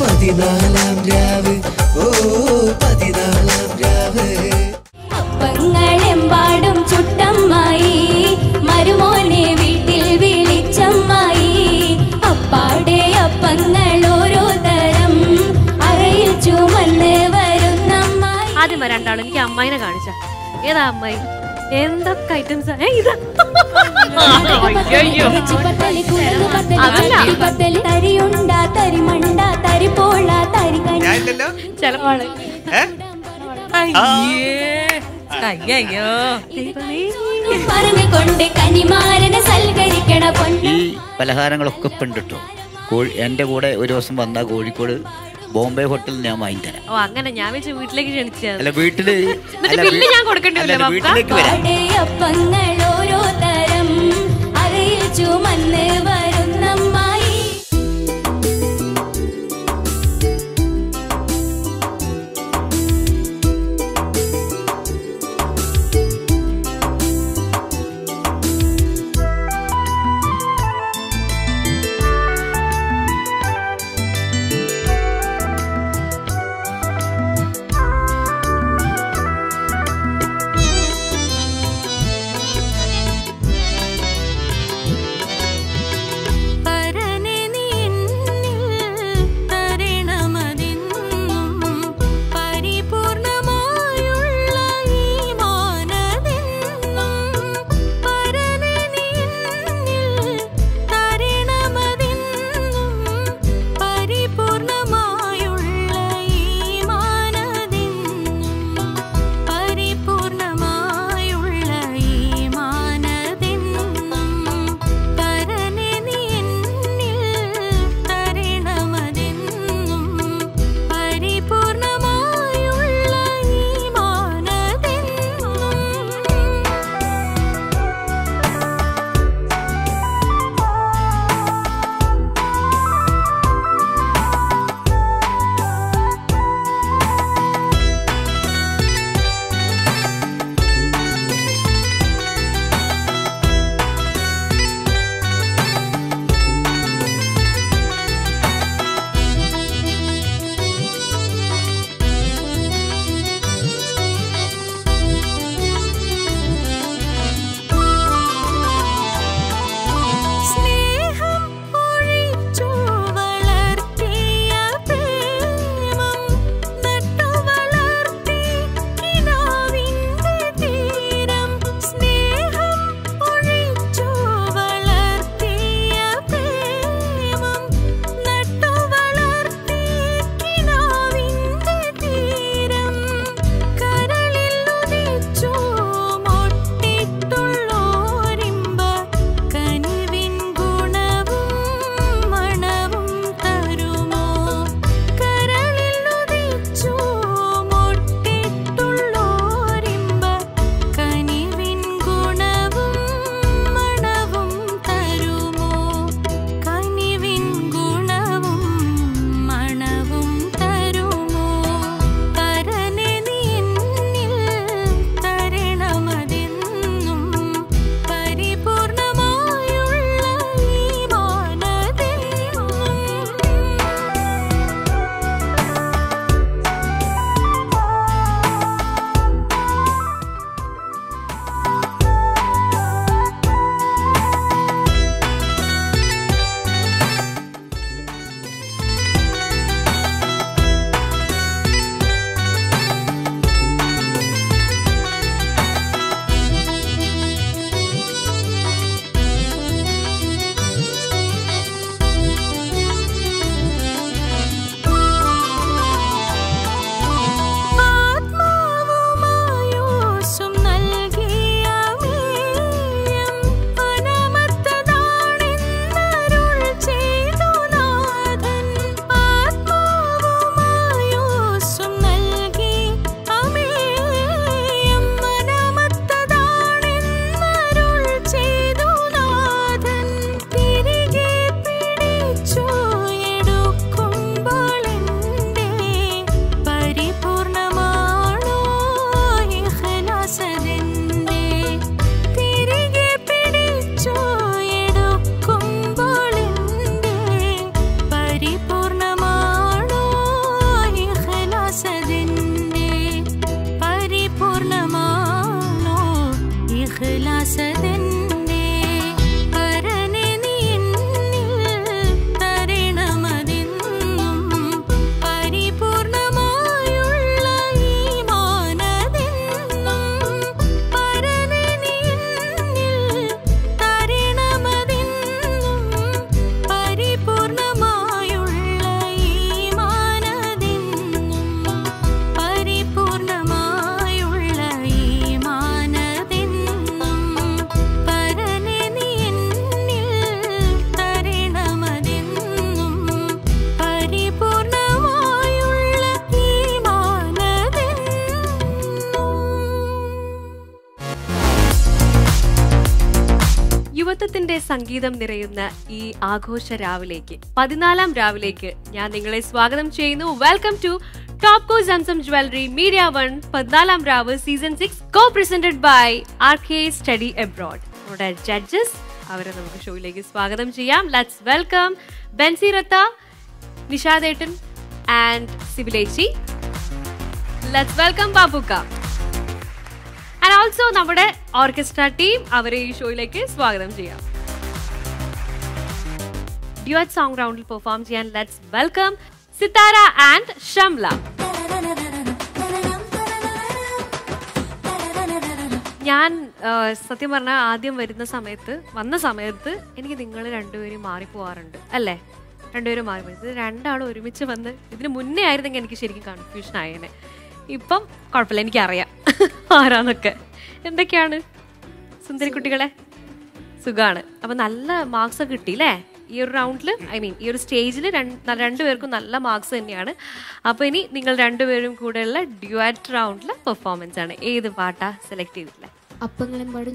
പതിനാലാം രാവ്. ഓ പതിനാലാം രാവ്. അപ്പങ്ങളെമ്പാടും ചുട്ടമ്മായി. മരുമോനെ വീട്ടിൽ വിളിച്ചമ്മായി. അപ്പാടെ അപ്പങ്ങൾ ഓരോ തരം. അറയിൽ ചുമന്ന് വരുന്നമ്മായി. ആദ്യം രണ്ടാളും. എനിക്ക് അമ്മായിനെ കാണിച്ച. ഏതാ അമ്മായി? എന്തൊക്കെ ഐറ്റംസ് അയ്യോ. പറഞ്ഞുകൊണ്ട് കനിമാരനെ സൽക്കരിക്കണ ഈ പലഹാരങ്ങളൊക്കെ പെണ്ടിട്ടു കോഴി എന്റെ കൂടെ ഒരു ദിവസം വന്ന കോഴിക്കോട് ബോംബെ ഹോട്ടലിൽ ഞാൻ വാങ്ങിത്തരാം. ഓ അങ്ങനെ ഞാൻ വെച്ച് വീട്ടിലേക്ക് ക്ഷണിച്ചത് അല്ല വീട്ടിൽ അല്ല, ബില്ല് ഞാൻ വീ- കൊടുക്കേണ്ടി അല്ല, വീട്ടിലേക്ക് വരാം. ഓരോ തരം ചുമന്ന് സംഗീതം നിറയുന്ന ഈ ആഘോഷ രാവിലേക്ക് പതിനാലാം രാവിലേക്ക് ഞാൻ നിങ്ങളെ സ്വാഗതം ചെയ്യുന്നു. Welcome to Topco Zamzam jewellery Media One Pathinalam Ravu season six co presented by R K study abroad നമ്മുടെ ജഡ്ജസ് അവരെ നമുക്ക് ഷോയിലേക്ക് സ്വാഗതം ചെയ്യാം. ലെറ്റ്സ് വെൽക്കം ബെൻസി റത്ത നിഷാദേട്ടൻ ആൻഡ് സിബിലേച്ചി ലെറ്റ്സ് വെൽക്കം ബാബുക്ക ആൻഡ് ഓൾസോ നമ്മുടെ ഓർക്കസ്ട്ര ടീം അവരെ ഈ ഷോയിലേക്ക് സ്വാഗതം ചെയ്യാം. ഡ്യുവറ്റ് സോങ് റൗണ്ടിൽ പെർഫോം ചെയ്യാൻ let's welcome Sithara and Shamla ഞാൻ സത്യം പറഞ്ഞാൽ ആദ്യം വരുന്ന സമയത്ത് വന്ന സമയത്ത് എനിക്ക് നിങ്ങൾ രണ്ടുപേരും മാറിപ്പോവാറുണ്ട്. അല്ലേ? രണ്ടുപേരും മാറിപ്പോയി. ഇത് രണ്ടാളും ഒരുമിച്ച് വന്ന് ഇതിന് മുന്നേ ആയിരുന്നെങ്കിൽ എനിക്ക് ശരിക്കും കൺഫ്യൂഷൻ ആയേനെ. ഇപ്പം കുഴപ്പമില്ല എനിക്കറിയാം. ആരാന്നൊക്കെ. എന്തൊക്കെയാണ്? സുന്ദരി കുട്ടികളെ സുഖാണ്. അപ്പം നല്ല മാർക്സ് കിട്ടി അല്ലേ? ഈ ഒരു റൗണ്ടിൽ ഐ മീൻ ഈ ഒരു സ്റ്റേജിൽ രണ്ടുപേർക്കും നല്ല മാർക്സ് തന്നെയാണ്. അപ്പോൾ ഇനി നിങ്ങൾ രണ്ടുപേരും കൂടെയുള്ള ഡ്യുവാറ്റ് റൗണ്ടിൽ പെർഫോമൻസ് ആണ്. ഏത് പാട്ടാ സെലക്ട് ചെയ്തിട്ടില്ല അപ്പങ്ങളെമ്പാടും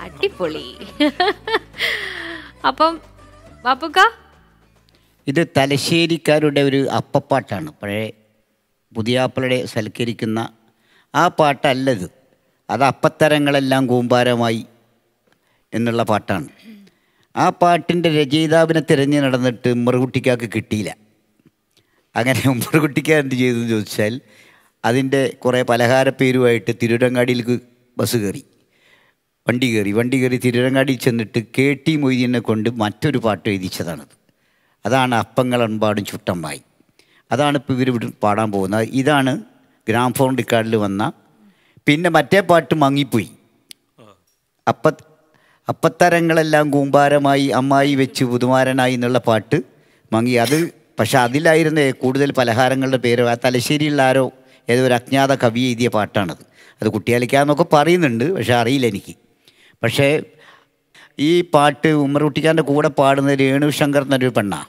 അടിപൊളി. അപ്പം ബാപ്പുക്ക? ഇത് തലശ്ശേരിക്കാരുടെ ഒരു അപ്പപ്പാട്ടാണ്. പഴയ പുതിയാപ്പിളയുടെ സൽക്കരിക്കുന്ന ആ പാട്ടല്ലത്. അത് അപ്പത്തരങ്ങളെല്ലാം കൂമ്പാരമായി എന്നുള്ള പാട്ടാണ്. ആ പാട്ടിന്റെ രചയിതാവിനെ തിരഞ്ഞു നടന്നിട്ട് ഉമ്മറുകുട്ടിക്കാക്ക് കിട്ടിയില്ല. അങ്ങനെ ഉമ്മറുകുട്ടിക്ക എന്ത് ചെയ്തെന്ന് ചോദിച്ചാൽ അതിന്റെ കുറേ പലഹാര പേരുമായിട്ട് തിരുരങ്ങാടിയിലേക്ക് ബസ് കയറി. വണ്ടി കയറി വണ്ടി കയറി തിരുരങ്ങാടി ചെന്നിട്ട് കെ ടി മൊയ്തീനെ കൊണ്ട് മറ്റൊരു പാട്ട് എഴുതിച്ചതാണത്. അതാണ് അപ്പങ്ങൾ അൺപാടും ചുട്ടമ്മായി. അതാണ് ഇപ്പോൾ ഇവർ ഇവിടെ പാടാൻ പോകുന്നത്. ഇതാണ് ഗ്രാംഫോൺ റിക്കാർഡിൽ വന്ന പിന്നെ മറ്റേ പാട്ട് മങ്ങിപ്പോയി. അപ്പ അപ്പത്തരങ്ങളെല്ലാം കൂമ്പാരമായി അമ്മായി വെച്ച് പുതുമാരനായി എന്നുള്ള പാട്ട് മങ്ങി. അത് പക്ഷെ അതിലായിരുന്ന കൂടുതൽ പലഹാരങ്ങളുടെ പേര്. ആ തലശ്ശേരിയുള്ള ആരോ ഏതോ ഒരു അജ്ഞാത കവി എഴുതിയ പാട്ടാണത്. അത് കുട്ടിയാലിക്കാന്നൊക്കെ പറയുന്നുണ്ട് പക്ഷെ അറിയില്ല എനിക്ക്. പക്ഷേ ഈ പാട്ട് ഉമ്മറുട്ടിക്കാന്റെ കൂടെ പാടുന്ന രേണു ശങ്കർ എന്നൊരു പെണ്ണാണ്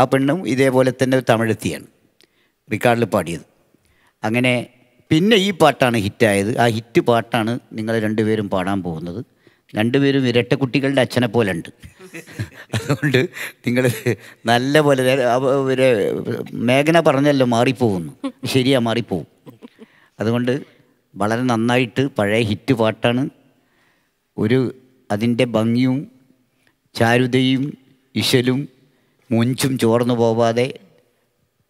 ആ പെണ്ണും ഇതേപോലെ തന്നെ തമിഴെത്തിയാണ് റിക്കാർഡിൽ പാടിയത്. അങ്ങനെ പിന്നെ ഈ പാട്ടാണ് ഹിറ്റായത്. ആ ഹിറ്റ് പാട്ടാണ് നിങ്ങൾ രണ്ടുപേരും പാടാൻ പോകുന്നത്. രണ്ടുപേരും ഇരട്ട കുട്ടികളുടെ അച്ഛനെ പോലെ ഉണ്ട് അതുകൊണ്ട് നിങ്ങൾ നല്ല പോലെ ഇവർ മേഘന പറഞ്ഞല്ലോ മാറിപ്പോകുന്നു. ശരിയാ മാറിപ്പോവും അതുകൊണ്ട് വളരെ നന്നായിട്ട് പഴയ ഹിറ്റ് പാട്ടാണ്. ഒരു അതിന്റെ ഭംഗിയും ചാരുതയും ഇശലും മുഞ്ചും ചോർന്നു പോവാതെ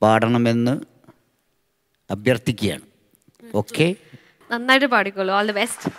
പാടണമെന്ന് അഭ്യർത്ഥിക്കുകയാണ്. ഓക്കെ? നന്നായിട്ട് പാടിക്കോളൂ. ഓൾ ദി ബെസ്റ്റ്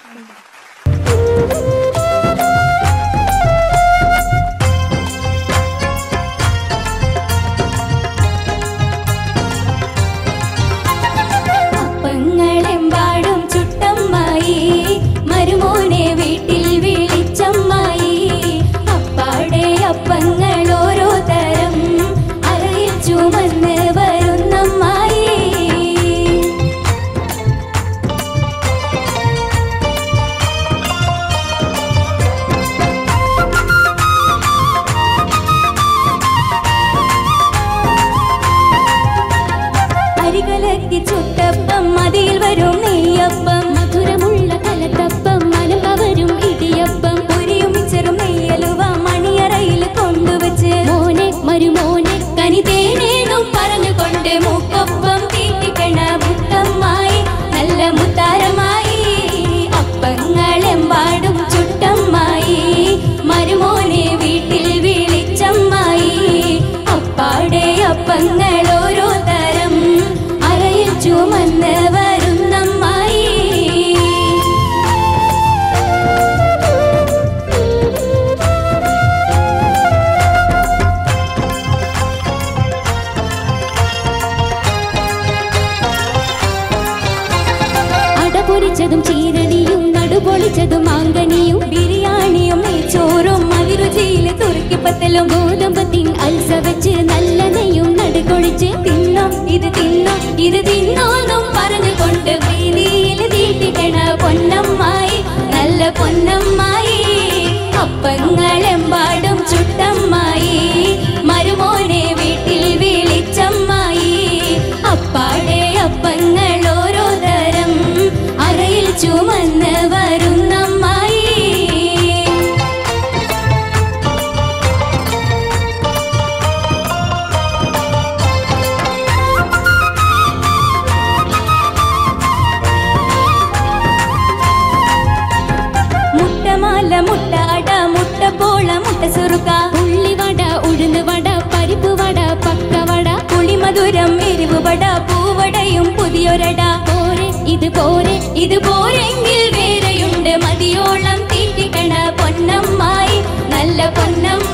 മധുരം പൂവടയും പുതിയൊരട പോരെ. ഇത് പോരെ ഇത് പോരെങ്കിൽ വേറെയുണ്ട്. മതിയോളം തീറ്റിക്കണ പൊന്നമ്മായി. നല്ല പൊന്നമ്മായി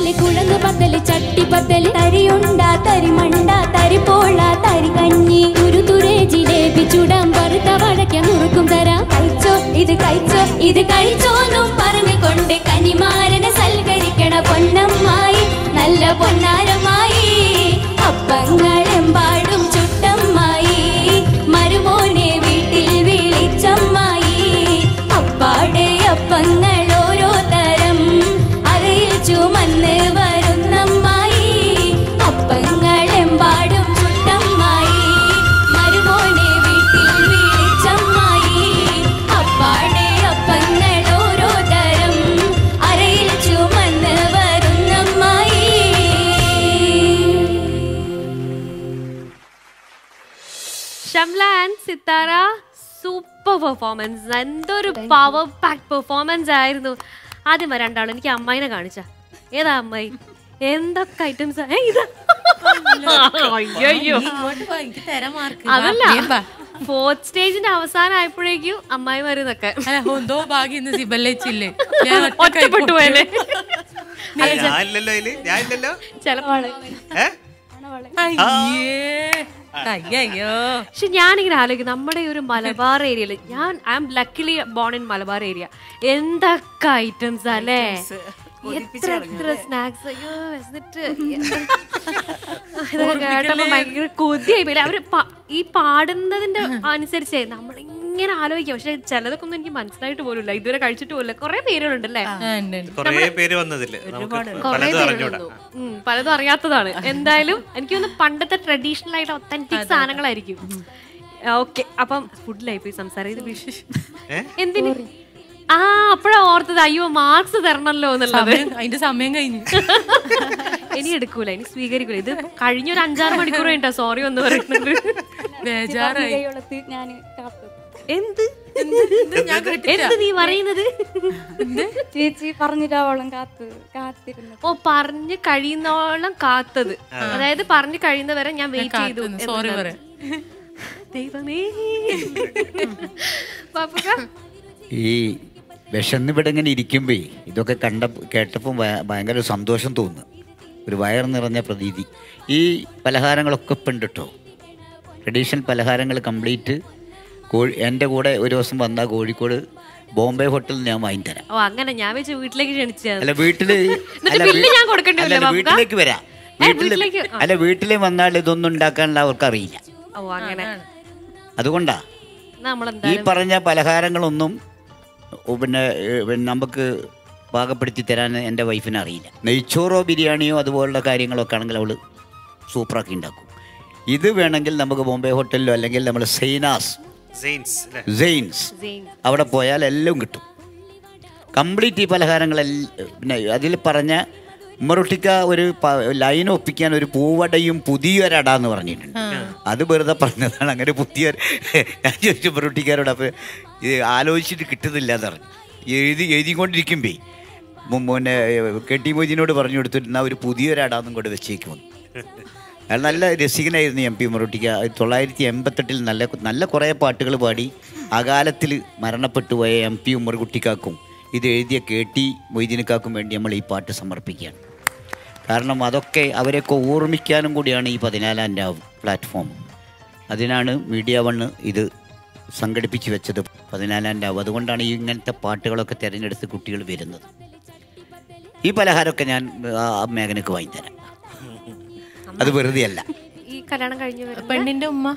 പത്തൽ കുഴങ്ങ് പത്തൽ ചട്ടി പത്തൽ തരിയുണ്ട തരിമണ്ട തരിപ്പോള തരി കഞ്ഞി തുരുതുരെ ജിലേബി ചുടം വറുത്ത വഴക്ക നുറുക്കും തരാം. കഴിച്ചോ ഇത് കഴിച്ചോ ഇത് കഴിച്ചോന്നും പറഞ്ഞുകൊണ്ട് കനിമാരനെ സൽക്കരിക്കണ പൊന്നമ്മായി നല്ല പൊന്നാരമായി. ആൻഡ് സിത്താര സൂപ്പർ പെർഫോമൻസ് എന്തൊരു പവർ പാക്ക് പെർഫോമൻസ് ആയിരുന്നു. ആദ്യം രണ്ടാളും. എനിക്ക് അമ്മായിനെ കാണിച്ച. ഏതാ അമ്മായി? എന്തൊക്കെ ഐറ്റംസ് ഇത്. അയ്യോ അതല്ല. ഫോർത്ത് സ്റ്റേജിന്റെ അവസാനം ആയപ്പോഴേക്കും അമ്മായി വരുന്നൊക്കെ. എന്തോ ഭാഗ്യം സിബല്ലേച്ചില്ലേ ഒറ്റപ്പെട്ടു പോയല്ലേ? ഞാനില്ലല്ലോ അതിൽ ഞാനില്ലല്ലോ. ചിലപ്പോ ഏ? അയ്യേ. പക്ഷെ ഞാനിങ്ങനെ ആലോചിക്കും നമ്മുടെ ഒരു മലബാർ ഏരിയയിൽ ഞാൻ I am luckily born in Malabar area എന്തൊക്കെ ഐറ്റംസ് അല്ലേ? എത്ര എത്ര സ്നാക്സ് അയ്യോ എന്നിട്ട് കേട്ടപ്പോ ഭയങ്കര കൊതിയായി അവർ ഈ പാടുന്നതിന്റെ അനുസരിച്ചേ നമ്മൾ ഇങ്ങനെ ആലോചിക്കാം. പക്ഷെ ചിലതൊക്കെ ഒന്നും എനിക്ക് മനസ്സിലായിട്ട് പോലുമില്ല. ഇതുവരെ കഴിച്ചിട്ട് പോലില്ല കുറെ പേരുകളുണ്ടല്ലേ? പലതും. അറിയാത്തതാണ്. എന്തായാലും എനിക്ക് തോന്നുന്നു പണ്ടത്തെ ട്രഡീഷണൽ ആയിട്ട് ഒത്തന്റിക് സാധനങ്ങളായിരിക്കും. ഓക്കെ അപ്പം ഫുഡിലായി പോയി സംസാരം. ഇത് വിശേഷം എന്തിന്? ആ അപ്പഴാ ഓർത്തത്. അയ്യോ മാർക്സ് തരണല്ലോ എന്നുള്ളത്. അതിന്റെ സമയം കഴിഞ്ഞു. ഇനി എടുക്കൂല ഇനി സ്വീകരിക്കൂല. ഇത് കഴിഞ്ഞൊരു അഞ്ചാറ് മണിക്കൂർ കഴിഞ്ഞാ സോറി എന്ന് പറയുന്നത്. ബേജാറായി. ഞാൻ എന്ത്? എന്ത്? നീ പറയുന്നത്? ചേച്ചി പറഞ്ഞിട്ടാവോളം കാത്ത് കാത്തിരുന്നു ഓ പറഞ്ഞു കഴിയുന്നോളം കാത്തത്. അതായത് പറഞ്ഞു കഴിയുന്നവരെ ഞാൻ വെയിറ്റ് ചെയ്തു സോറി. ദൈവമേ. ഈ വിശന്നിവിടെ ഇങ്ങനെ ഇരിക്കുമ്പേ ഇതൊക്കെ കണ്ട കേട്ടപ്പോൾ ഭയ- ഭയങ്കര സന്തോഷം തോന്നുന്നു. ഒരു വയർ നിറഞ്ഞ പ്രതീതി. ഈ പലഹാരങ്ങളൊക്കെ ഇപ്പം ഉണ്ട് കേട്ടോ ട്രഡീഷണൽ പലഹാരങ്ങൾ കംപ്ലീറ്റ് കോഴി എന്റെ കൂടെ ഒരു ദിവസം വന്ന കോഴിക്കോട് ബോംബെ ഹോട്ടലിൽ ഞാൻ വാങ്ങി തരാം. ഓ അങ്ങനെ ഞാൻ വെച്ച് വീട്ടിലേക്ക് ക്ഷണിച്ചത് അല്ല വീട്ടിൽ അല്ല, ബില്ല് ഞാൻ കൊടുക്കേണ്ടി അല്ല, വരില്ലേ, അല്ല, വീട്ടിലേക്ക് വരാം. വീട്ടിലേക്ക്, അല്ല വീട്ടിൽ വന്നാൽ ഇതൊന്നും ഉണ്ടാക്കാനുള്ള അവർക്ക് അറിയില്ല. ഓ അങ്ങനെ. അതുകൊണ്ടാ. ഈ പറഞ്ഞ പലഹാരങ്ങളൊന്നും പിന്നെ പിന്നെ നമുക്ക് പാകപ്പെടുത്തി തരാൻ എന്റെ വൈഫിന് അറിയില്ല. നെയ്ച്ചോറോ ബിരിയാണിയോ അതുപോലുള്ള കാര്യങ്ങളൊക്കെ ആണെങ്കിൽ അവൾ സൂപ്പറാക്കി ഉണ്ടാക്കും. ഇത് വേണമെങ്കിൽ നമുക്ക് ബോംബെ ഹോട്ടലിലോ അല്ലെങ്കിൽ നമ്മൾ സൈനാസ് സെയിൻസ് അവിടെ പോയാൽ എല്ലാം കിട്ടും. കംപ്ലീറ്റ് ഈ പലഹാരങ്ങൾ പിന്നെ അതിൽ പറഞ്ഞ ഉമ്മറൊട്ടിക്ക ഒരു ലൈൻ ഒപ്പിക്കാൻ ഒരു പൂവടയും പുതിയൊരട എന്ന് പറഞ്ഞിട്ടുണ്ട്. അത് വെറുതെ പറഞ്ഞതാണ്. അങ്ങനെ പുതിയ ഞാൻ ചോദിച്ചു ഉമ്മറൊട്ടിക്കാരോട് അപ്പോൾ ഇത് ആലോചിച്ചിട്ട് കിട്ടുന്നില്ല എന്ന് പറഞ്ഞു. എഴുതി എഴുതിക്കൊണ്ടിരിക്കുമ്പേ മു- മുന്നേ കെ ടി മൊയ്തീനോട് പറഞ്ഞു കൊടുത്തിട്ട് ഒരു പുതിയൊരടാന്നും കൂടെ വെച്ചേക്കുമെന്ന് അയാൾ നല്ല രസികനായിരുന്നു എം പി മൊറോട്ടിക്ക തൊള്ളായിരത്തി എൺപത്തെട്ടിൽ നല്ല നല്ല കുറേ പാട്ടുകൾ പാടി അകാലത്തിൽ മരണപ്പെട്ടു പോയ എം പി ഉമ്മർകുട്ടിക്കാക്കും ഇത് എഴുതിയ കെ ടി മൊയ്തീനക്കാക്കും വേണ്ടി നമ്മൾ ഈ പാട്ട് സമർപ്പിക്കുകയാണ്. കാരണം അതൊക്കെ അവരെയൊക്കെ ഓർമ്മിക്കാനും കൂടിയാണ് ഈ പതിനാലാം രാവ് പ്ലാറ്റ്ഫോം അതിനാണ് മീഡിയ വണ്ണ് ഇത് സംഘടിപ്പിച്ച് വെച്ചത് പതിനാലാം രാവ്. അതുകൊണ്ടാണ് ഈ ഇങ്ങനത്തെ പാട്ടുകളൊക്കെ തിരഞ്ഞെടുത്ത് കുട്ടികൾ വരുന്നത്. ഈ പലഹാരമൊക്കെ ഞാൻ ആ മേഖനക്ക് വാങ്ങിത്തരാം. അത് വെറുതെ അല്ല ഈ കല്യാണം കഴിഞ്ഞ് വരുന്ന പെണ്ണിന്റെ ഉമ്മ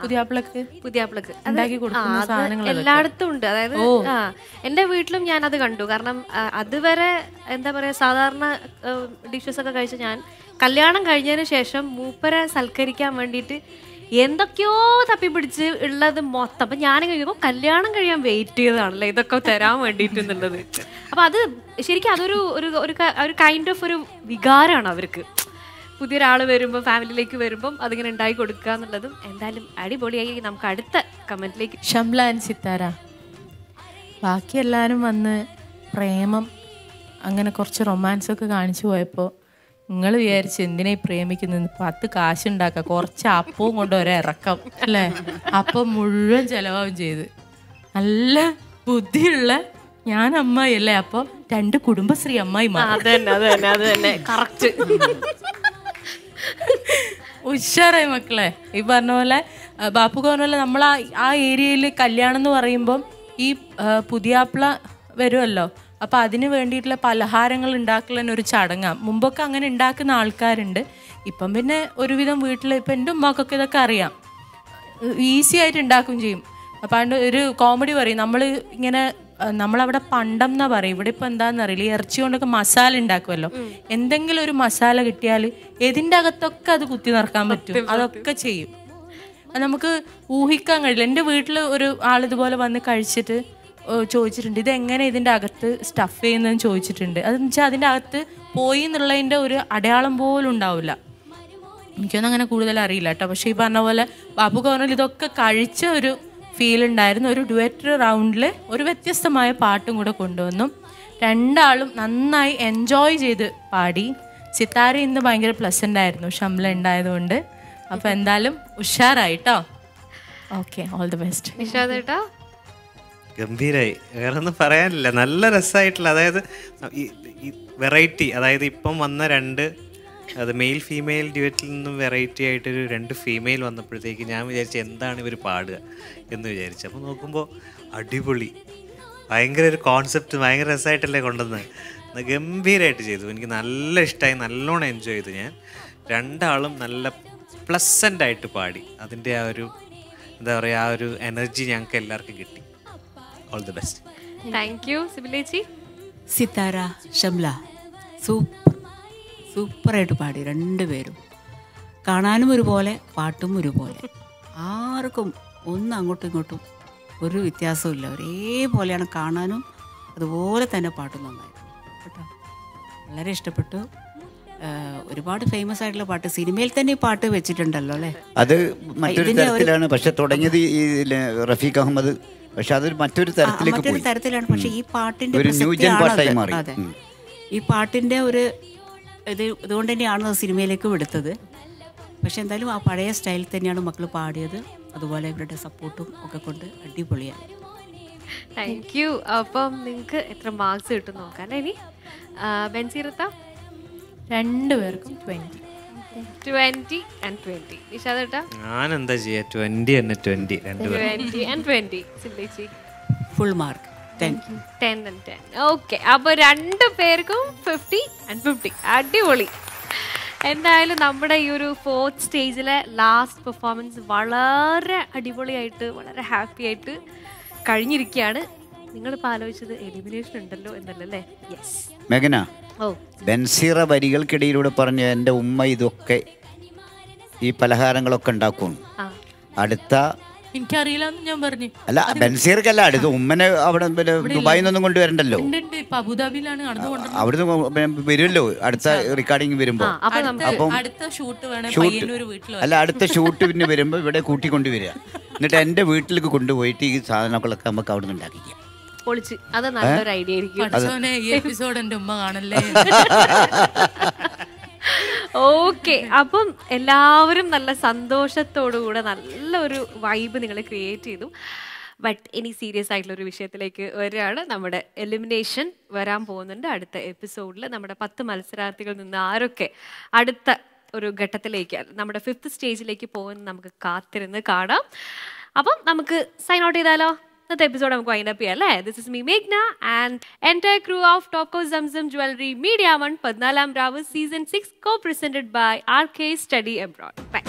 പുതിയാപ്പിളക്ക് പുതിയ ആപ്പിളക്ക് ഉണ്ടാക്കി കൊടുക്കുന്ന സാധനങ്ങൾ എല്ലായിടത്തും ഉണ്ട്. അതായത് ആ എന്റെ വീട്ടിലും ഞാൻ അത് കണ്ടു. കാരണം അതുവരെ എന്താ പറയാ സാധാരണ ഡിഷസ് ഒക്കെ കഴിച്ച ഞാൻ കല്യാണം കഴിഞ്ഞതിന് ശേഷം മൂപ്പരെ സൽക്കരിക്കാൻ വേണ്ടിയിട്ട് എന്തൊക്കെയോ തപ്പി പിടിച്ച് ഉള്ളത് മൊത്തം. അപ്പൊ ഞാൻ കഴിയുമ്പോൾ കല്യാണം കഴിയാൻ വെയിറ്റ് ചെയ്തതാണല്ലോ? ഇതൊക്കെ തരാൻ വേണ്ടിയിട്ട് എന്നുള്ളത് അപ്പൊ അത് ശരിക്കും അതൊരു ഒരു ഒരു ഒരു കൈൻഡ് ഓഫ് ഒരു വികാരമാണ് അവർക്ക്. പുതിയൊരാൾ വരുമ്പോൾ ഫാമിലിയിലേക്ക് വരുമ്പം അതിങ്ങനെ ഉണ്ടായി കൊടുക്കുക എന്നുള്ളതും എന്തായാലും അടിപൊളിയായി. നമുക്ക് അടുത്ത കമന്റിലേക്ക് ഷംല ആൻഡ് സിത്താര. ബാക്കി എല്ലാവരും വന്ന് പ്രേമം അങ്ങനെ കുറച്ച് റൊമാൻസ് ഒക്കെ കാണിച്ചു പോയപ്പോൾ നിങ്ങൾ വിചാരിച്ചു എന്തിനാ ഈ പ്രേമിക്കുന്നത്? പത്ത് കാശുണ്ടാക്കുക കുറച്ച് അപ്പവും കൊണ്ട് ഒരിറക്കം ഇറക്കം അല്ലേ? അപ്പം മുഴുവൻ ചിലവാകും ചെയ്ത്. നല്ല ബുദ്ധിയുള്ള ഞാൻ അമ്മായി അല്ലേ? അപ്പം രണ്ട് കുടുംബശ്രീ അമ്മായി അത് തന്നെ അത് തന്നെ അത് തന്നെ കറക്റ്റ് ഉഷാറായി മക്കളെ. ഈ പറഞ്ഞ പോലെ ബാപ്പു പറഞ്ഞ പോലെ നമ്മൾ ആ ആ ഏരിയയിൽ കല്യാണം എന്ന് പറയുമ്പം ഈ പുതിയാപ്പിള വരുമല്ലോ. അപ്പം അതിന് വേണ്ടിയിട്ടുള്ള പലഹാരങ്ങൾ ഉണ്ടാക്കലന്നെ ഒരു ചടങ്ങാണ് മുമ്പൊക്കെ അങ്ങനെ ഉണ്ടാക്കുന്ന ആൾക്കാരുണ്ട്. ഇപ്പം പിന്നെ ഒരുവിധം വീട്ടിൽ ഇപ്പം എന്റെ ഉമ്മാക്കൊക്കെ ഇതൊക്കെ അറിയാം. ഈസി ആയിട്ട് ഉണ്ടാക്കുകയും ചെയ്യും. അപ്പം ഒരു കോമഡി പറയും. നമ്മൾ ഇങ്ങനെ നമ്മളവിടെ പണ്ടം എന്നാ പറയും. ഇവിടെ ഇപ്പം എന്താന്ന് അറിയില്ല. ഈ ഇറച്ചി കൊണ്ടൊക്കെ മസാല ഉണ്ടാക്കുമല്ലോ എന്തെങ്കിലും ഒരു മസാല കിട്ടിയാൽ എതിന്റെ അകത്തൊക്കെ അത് കുത്തി നിറക്കാൻ പറ്റും. അതൊക്കെ ചെയ്യും. അത് നമുക്ക് ഊഹിക്കാൻ കഴിയില്ല. എന്റെ വീട്ടിൽ ഒരു ആൾ ഇതുപോലെ വന്ന് കഴിച്ചിട്ട് ചോദിച്ചിട്ടുണ്ട് ഇത് എങ്ങനെ ഇതിന്റെ അകത്ത് സ്റ്റഫ് ചെയ്യുന്നതെന്ന് ചോദിച്ചിട്ടുണ്ട്? അതെന്ന് വെച്ചാൽ അതിന്റെ അകത്ത് പോയി എന്നുള്ളതിന്റെ ഒരു അടയാളം പോലും ഉണ്ടാവില്ല. എനിക്കൊന്നും അങ്ങനെ കൂടുതൽ അറിയില്ല കേട്ടോ. പക്ഷേ ഈ പറഞ്ഞ പോലെ ബാബു പറഞ്ഞാൽ ഇതൊക്കെ കഴിച്ച ഒരു ഫീൽ ഉണ്ടായിരുന്നു ഒരു ഡുവറ്റ് റൗണ്ടിൽ ഒരു വ്യത്യസ്തമായ പാട്ടും കൂടെ കൊണ്ടുവന്നു. രണ്ടാളും നന്നായി എൻജോയ് ചെയ്ത് പാടി. സിത്താര ഇന്ന് ഭയങ്കര പ്ലസന്റ് ആയിരുന്നു ഷംല ഉണ്ടായതുകൊണ്ട്. അപ്പോൾ എന്തായാലും ഉഷാറായിട്ടോ? ഓക്കെ ഓൾ ദി ബെസ്റ്റ് നിഷാദേട്ടാ ഗംഭീരായി. വേറെ ഒന്നും പറയാനില്ല. നല്ല രസമായിട്ടുള്ള അതായത് ഈ വെറൈറ്റി അതായത് ഇപ്പം വന്ന രണ്ട് അത് മെയിൽ ഫീമെയിൽ ഡ്യുവറ്റിൽ നിന്നും വെറൈറ്റി ആയിട്ടൊരു രണ്ട് ഫീമെയിൽ വന്നപ്പോഴത്തേക്ക് ഞാൻ വിചാരിച്ചു എന്താണ് ഇവർ പാടുക എന്ന് വിചാരിച്ചു. അപ്പോൾ നോക്കുമ്പോൾ അടിപൊളി. ഭയങ്കര ഒരു കോൺസെപ്റ്റ് ഭയങ്കര രസമായിട്ടല്ലേ കൊണ്ടുവന്നത്. ഗംഭീരമായിട്ട് ചെയ്തു. എനിക്ക് നല്ല ഇഷ്ടമായി നല്ലോണം എൻജോയ് ചെയ്തു ഞാൻ. രണ്ടാളും നല്ല പ്ലസന്റ് ആയിട്ട് പാടി. അതിന്റെ ആ ഒരു എന്താ പറയുക ആ ഒരു എനർജി ഞങ്ങൾക്ക് എല്ലാവർക്കും കിട്ടി. All the best thank you സിബിലേച്ചി? Sithara Shamla. Super സൂപ്പറായിട്ട് പാടി രണ്ടുപേരും കാണാനും ഒരുപോലെ പാട്ടും ഒരുപോലെ. ആർക്കും ഒന്നും അങ്ങോട്ടും ഇങ്ങോട്ടും ഒരു വ്യത്യാസവും ഒരേപോലെയാണ് കാണാനും അതുപോലെ തന്നെ പാട്ടും നന്നായിരുന്നു കേട്ടോ? വളരെ ഇഷ്ടപ്പെട്ടു. ഒരുപാട് ഫേമസ് ആയിട്ടുള്ള പാട്ട്. സിനിമയിൽ തന്നെ ഈ പാട്ട് വെച്ചിട്ടുണ്ടല്ലോ അല്ലേ? അത് മറ്റൊരു തരത്തിലാണ്. പക്ഷെ തുടങ്ങിയത് ഈ റഫീഖ് അഹമ്മദ്. പക്ഷെ അതൊരു മറ്റൊരു തരത്തിലേക്ക് മറ്റൊരു തരത്തിലാണ്. പക്ഷെ ഈ പാട്ടിന്റെ ഒരു ന്യൂ പാട്ടായി മാറി. അതെ. ഈ പാട്ടിന്റെ ഒരു ഇത് ഇതുകൊണ്ട് തന്നെയാണ് സിനിമയിലേക്കും സിനിമയിലേക്ക് എടുത്തത് പക്ഷെ എന്തായാലും ആ പഴയ സ്റ്റൈലിൽ തന്നെയാണ് മക്കൾ പാടിയത്. അതുപോലെ ഇവരുടെ സപ്പോർട്ടും ഒക്കെ കൊണ്ട് അടിപൊളിയാണ്. താങ്ക് യു അപ്പം നിങ്ങൾക്ക് എത്ര മാർക്സ് കിട്ടും നോക്കാം അല്ലേ? ഇനി ബെൻസീറത്ത? രണ്ടുപേർക്കും ട്വന്റി ആൻഡ് ഞാൻ എന്താ ചെയ്യുക twenty twenty and twenty സിബിലേച്ചി full mark ten ten and ten okay അപ്പോൾ രണ്ട് പേർക്കും ഫിഫ്റ്റി ആൻഡ് ഫിഫ്റ്റി അടിപൊളി. എന്തായാലും നമ്മുടെ ഈ ഒരു ഫോർത്ത് സ്റ്റേജിലെ ലാസ്റ്റ് പെർഫോമൻസ് വളരെ അടിപൊളിയായിട്ട് വളരെ ഹാപ്പി ആയിട്ട് കഴിഞ്ഞിരിക്കുകയാണ്. നിങ്ങളിപ്പോൾ ആലോചിച്ചത് എലിമിനേഷൻ ഉണ്ടല്ലോ എന്നല്ലേ യെസ് മെഗന ഓ. ബൻസീറ വരികൾക്കിടയിലൂടെ പറഞ്ഞ എന്റെ ഉമ്മ ഇതൊക്കെ ഈ പലഹാരങ്ങളൊക്കെ ഉണ്ടാക്കും. അടുത്ത എനിക്കറിയില്ല എന്ന് ഞാൻ പറഞ്ഞു. അല്ല ബൻസീർക്കല്ല അടുത്ത് ഉമ്മനെ അവിടെ പിന്നെ ദുബായിൽ നിന്നൊന്നും കൊണ്ടുവരണ്ടല്ലോ? അബുദാബിയിലാണ് അവിടുന്ന് വരുമല്ലോ? അടുത്ത റെക്കോർഡിങ് വരുമ്പോ. അടുത്ത- അപ്പം ഷൂട്ട് അല്ല അടുത്ത ഷൂട്ട് പിന്നെ വരുമ്പോ ഇവിടെ കൂട്ടി കൊണ്ടുവരിക എന്നിട്ട് എന്റെ വീട്ടിലേക്ക് കൊണ്ടുപോയിട്ട് ഈ സാധനങ്ങളൊക്കെ നമുക്ക് അവിടെ നിന്ന് ഉണ്ടാക്കിക്കാം. പൊളിച്ച്. അത് നല്ലൊരു ഐഡിയ ആയിരിക്കും. എപ്പിസോഡ് എന്റെ ഉമ്മ കാണല്ലേ? ഓക്കെ അപ്പം എല്ലാവരും നല്ല സന്തോഷത്തോടു കൂടെ നല്ലൊരു വൈബ് നിങ്ങൾ ക്രിയേറ്റ് ചെയ്തു. ബട്ട് ഇനി സീരിയസ് ആയിട്ടുള്ള ഒരു വിഷയത്തിലേക്ക് വരികയാണ്. നമ്മുടെ എലിമിനേഷൻ വരാൻ പോകുന്നുണ്ട്. അടുത്ത എപ്പിസോഡിൽ നമ്മുടെ പത്ത് മത്സരാർത്ഥികളിൽ നിന്ന് ആരൊക്കെ അടുത്ത ഒരു ഘട്ടത്തിലേക്ക് നമ്മുടെ ഫിഫ്ത്ത് സ്റ്റേജിലേക്ക് പോകുന്ന നമുക്ക് കാത്തിരുന്ന് കാണാം. അപ്പം നമുക്ക് സൈൻ ഔട്ട് ചെയ്താലോ? ഇന്നത്തെ എപ്പിസോഡ് നമുക്ക് വൈൻഡപ്പ് ചെയ്യാം അല്ലേ? This is me മേഘ്ന and entire crew of Topco Zamzam jewellery Media One Pathinalam Ravu season six co presented by R K study abroad by